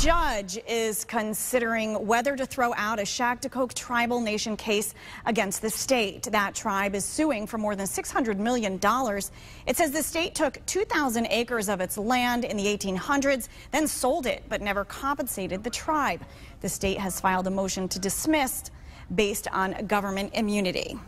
judge is considering whether to throw out a Schaghticoke Tribal Nation case against the state. That tribe is suing for more than $600 million. It says the state took 2,000 acres of its land in the 1800s, then sold it, but never compensated the tribe. The state has filed a motion to dismiss based on government immunity.